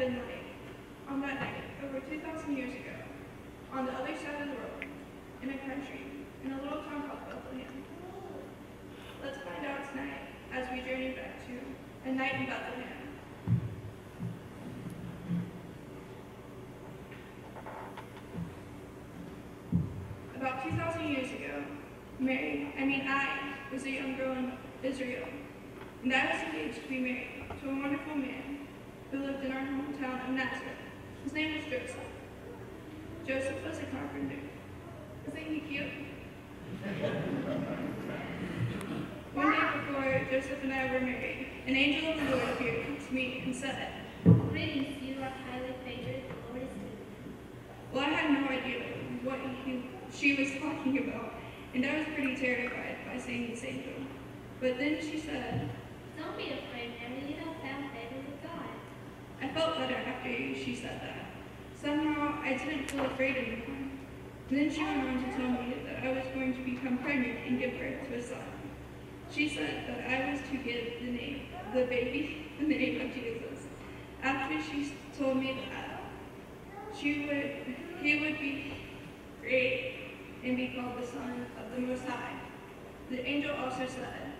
on that night over 2,000 years ago, on the other side of the world, in a country, in a little town called Bethlehem. Let's find out tonight as we journey back to a night in Bethlehem. About 2,000 years ago, Mary, I mean I, was a young girl in Israel, and I was engaged to be married to a wonderful man who lived in our hometown of Nazareth. His name was Joseph. Joseph was a carpenter. Isn't he cute? One day before Joseph and I were married, an angel of the Lord appeared to me and said, Greetings, you are highly favored, the Lord is with you. Well, I had no idea what he, she was talking about, and I was pretty terrified by seeing this angel. But then she said, Don't be afraid, Mary, you have found favor with God. I felt better after she said that. Somehow, I didn't feel afraid anymore. Then she went on to tell me that I was going to become pregnant and give birth to a son. She said that I was to give the name, the baby, the name of Jesus. After she told me that, she would, he would be great and be called the Son of the Most High. The angel also said,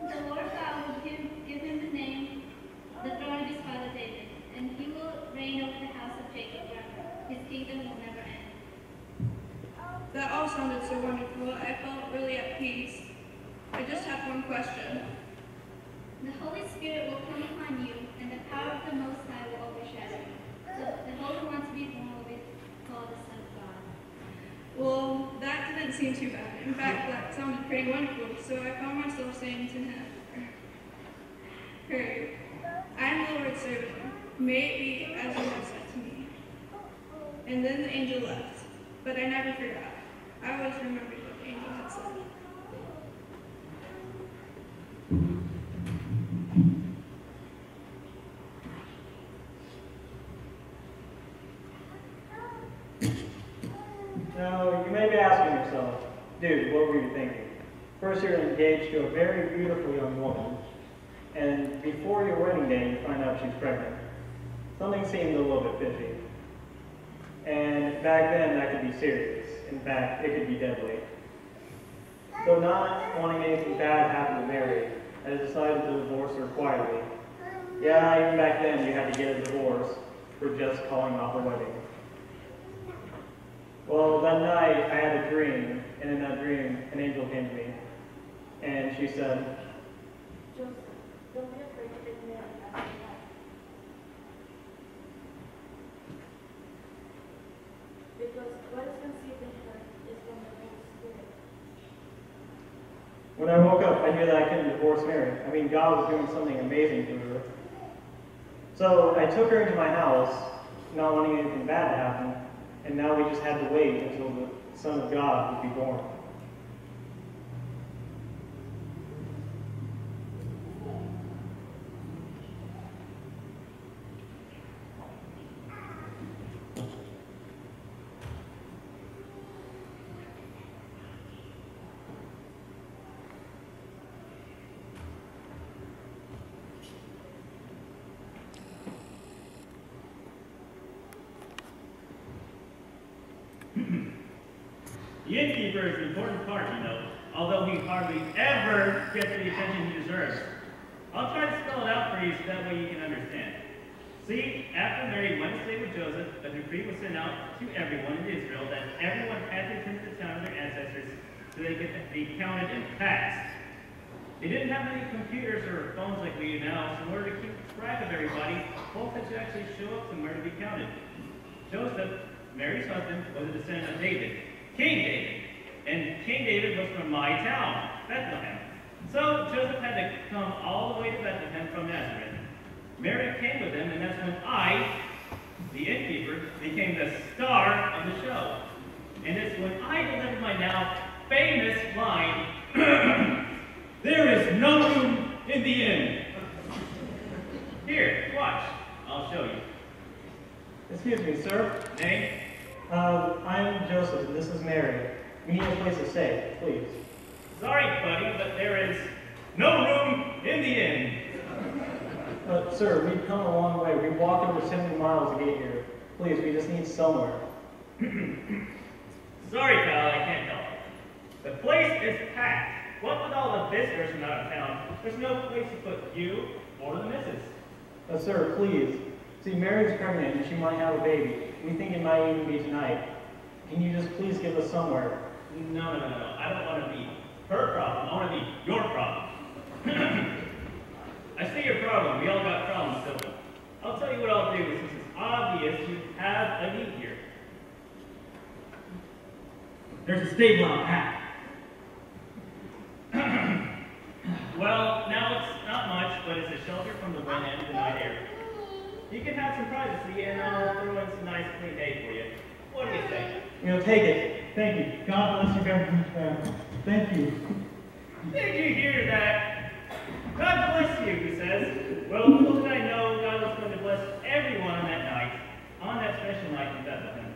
The Lord God will give, give him the name, the throne of his father David, and he will reign over the house of Jacob forever. His kingdom will never end. That all sounded so wonderful. I felt really at peace. I just have one question. The Holy Spirit will come upon you, and the power of the Most High will overshadow you. So the Holy One to be born will be called the Son of God. Well, that didn't seem too bad. In fact, that sounded pretty wonderful. So I found myself saying to him, her, I am the Lord's servant. May it be as you have said to me. And then the angel left. But I never forgot. I always remembered what the angel had said. Now, you may be asking yourself, dude, what were you thinking? First, you're engaged to a very beautiful young woman, and before your wedding day, you find out she's pregnant. Something seemed a little bit fishy. And back then, that could be serious. In fact, it could be deadly. So not wanting anything bad happen to Mary, I decided to divorce her quietly. Yeah, even back then, you had to get a divorce for just calling off a wedding. Well, that night I had a dream, and in that dream, an angel came to me, and she said, Joseph, When I woke up, I knew that I couldn't divorce Mary. I mean, God was doing something amazing to her. So I took her into my house, not wanting anything bad to happen, and now we just had to wait until the Son of God would be born. The innkeeper is an important part, you know, although he hardly ever gets the attention he deserves. I'll try to spell it out for you so that way you can understand. See, after Mary went to stay with Joseph, a decree was sent out to everyone in Israel that everyone had to attend to the town of their ancestors so they could be counted and taxed. They didn't have any computers or phones like we do now, so in order to keep track of everybody, folks had to actually show up somewhere to be counted. Joseph, Mary's husband, was a descendant of David, King David. And King David was from my town, Bethlehem. So Joseph had to come all the way to Bethlehem from Nazareth. Mary came with him, and that's when I, the innkeeper, became the star of the show. And it's when I delivered my now famous line, There is no room in the inn. Here, watch. I'll show you. Excuse me, sir. Name? Place to stay, please. Sorry, buddy, but there is no room in the inn. But, sir, we've come a long way. We walked over 70 miles to get here. Please, we just need somewhere. Sorry, pal, I can't help. The place is packed. What with all the visitors from out of town, there's no place to put you or the missus. But, sir, please. See, Mary's pregnant and she might have a baby. We think it might even be tonight. Can you just please give us somewhere? No, no, no, no. I don't want to be her problem. I want to be your problem. I see your problem. We all got problems, Silva. I'll tell you what I'll do since it's obvious you have a need here. There's a stable out back. well, now it's not much, but it's a shelter from the wind and the night air. You can have some privacy, and I'll throw in some nice clean hay for you. What do you say? You know, take it. Thank you. God bless you very much. Thank you. Did you hear that? God bless you, he says. Well, little did I know God was going to bless everyone on that night, on that special night in Bethlehem.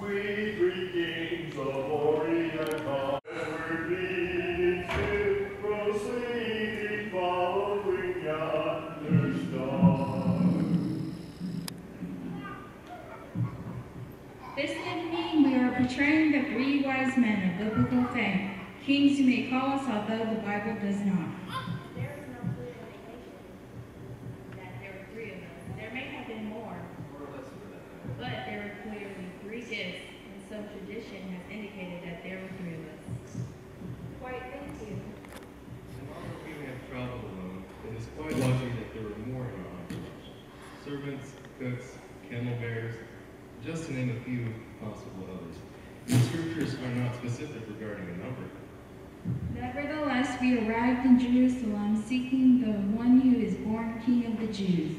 We three kings of Orient come, ever leading ship, proceeding, following yonder star. This evening, we are portraying the three wise men of biblical faith, kings you may call us, although the Bible does not. There is no clear indication. that there were three of us. There may have been more, but there were clearly three gifts, and so tradition has indicated that there were three of us. Quite, thank you. And although we may have traveled alone, it is quite likely that there were more in our entourage. Servants, cooks, camel bearers, just to name a few possible others. The scriptures are not specific regarding a number. Nevertheless, we arrived in Jerusalem seeking the one who is born King of the Jews.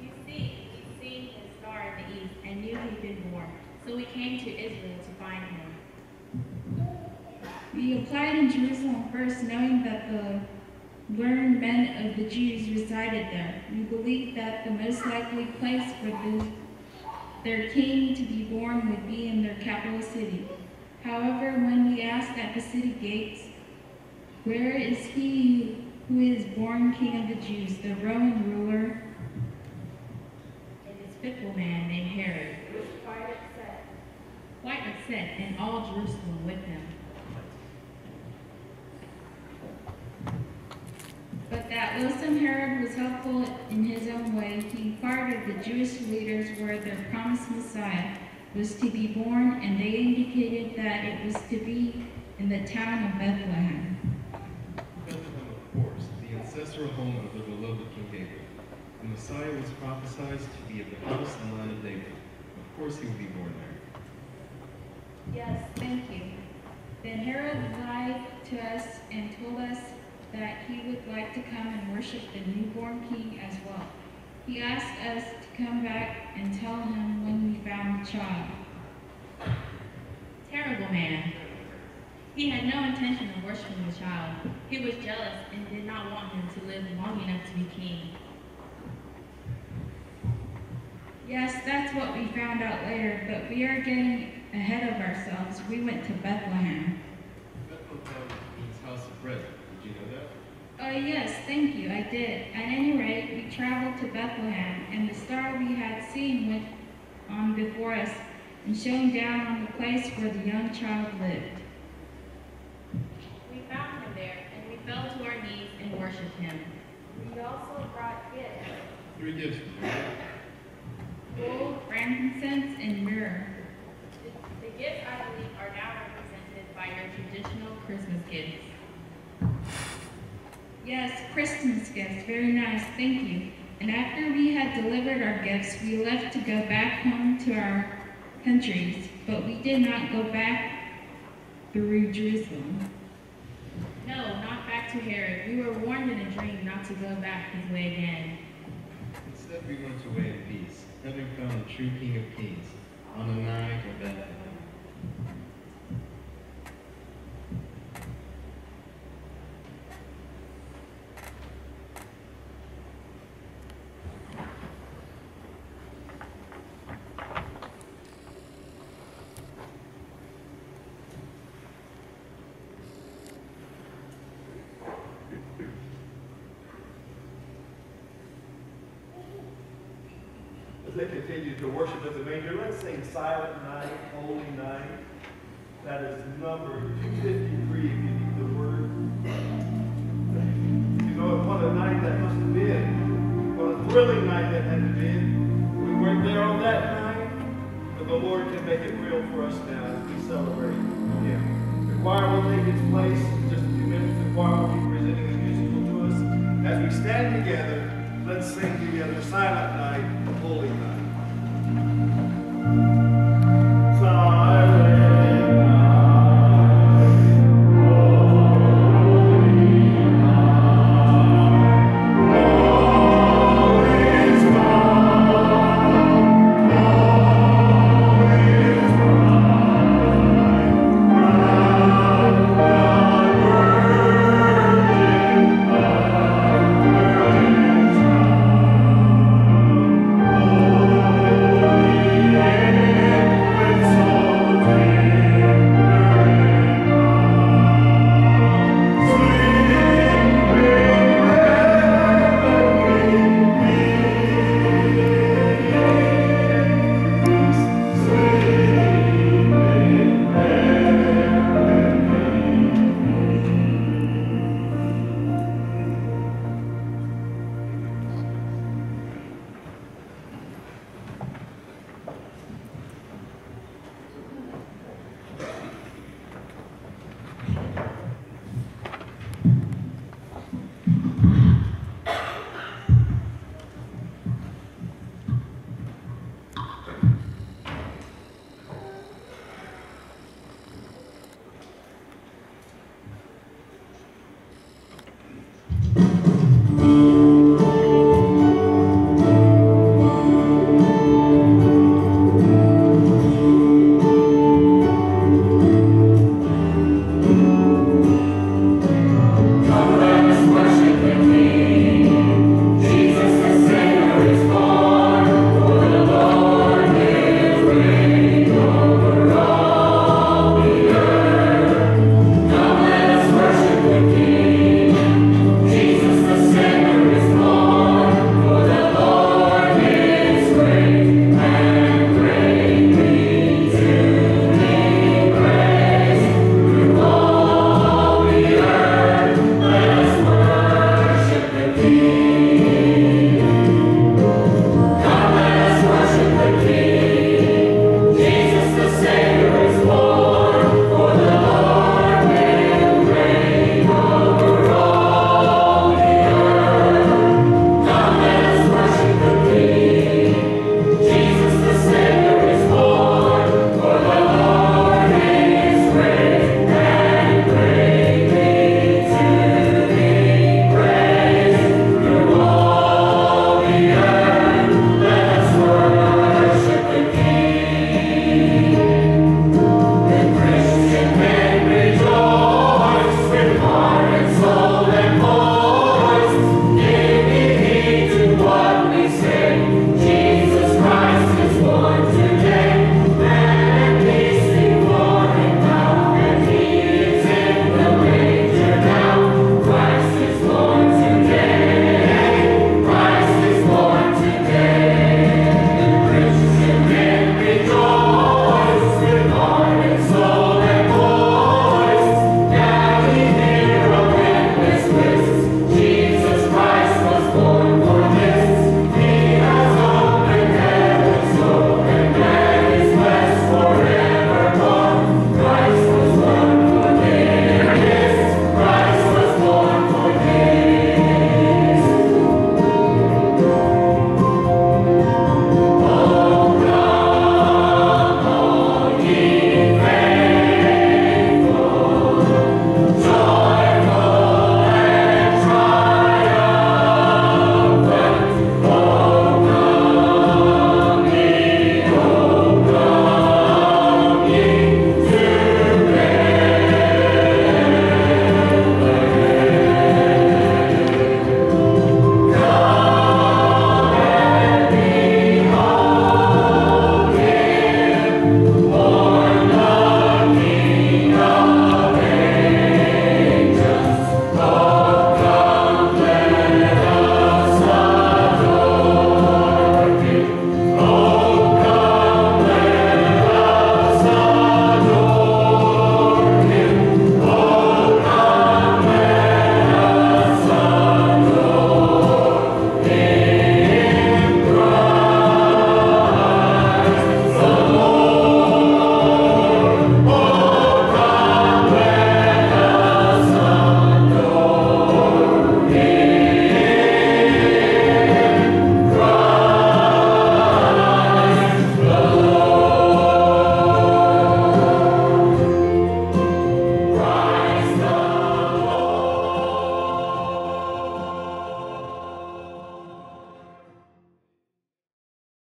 You see, we'd seen his star in the east and knew he'd been born, so we came to Israel to find him. We applied in Jerusalem first, knowing that the learned men of the Jews resided there. We believed that the most likely place for the, their king to be born would be in their capital city. However, when we asked at the city gates, Where is he who is born king of the Jews, the Roman ruler? And his fickle man named Herod, quite upset. quite upset, and all Jerusalem with him. But that Wilson Herod was helpful in his own way. He inquired of the Jewish leaders where their promised Messiah was to be born, and they indicated that it was to be in the town of Bethlehem. Bethlehem, of course, the ancestral home of the beloved King David. The Messiah was prophesied to be of the house and line of David. Of course he would be born there. Yes, thank you. Then Herod lied to us and told us that he would like to come and worship the newborn king as well. He asked us to come back and tell him when we found the child. Terrible man. He had no intention of worshiping the child. He was jealous and did not want him to live long enough to be king. Yes, that's what we found out later, but we are getting ahead of ourselves. We went to Bethlehem. Bethlehem Uh, yes, thank you, I did. At any rate, we traveled to Bethlehem, and the star we had seen went on before us and shone down on the place where the young child lived. We found him there, and we fell to our knees and worshipped him. We also brought gifts. Three gifts. Gold, frankincense, and myrrh. The the gifts, I believe, are now represented by your traditional Christmas gifts. Yes, Christmas gifts, very nice, thank you. And after we had delivered our gifts, we left to go back home to our countries, but we did not go back through Jerusalem. No, not back to Herod. We were warned in a dream not to go back his way again. Instead, we went away in peace, having found the true King of Kings on the night of Bethlehem. That continue to worship at the manger, let's sing Silent Night, Holy Night. That is number 253 if you need the word. You know what a night that must have been. What a thrilling night that had to be. We weren't there on that night, but the Lord can make it real for us now as we celebrate Him. The choir will take its place in just a few minutes. The choir will be presenting the musical to us. As we stand together, let's sing together Silent Night, Holy Night.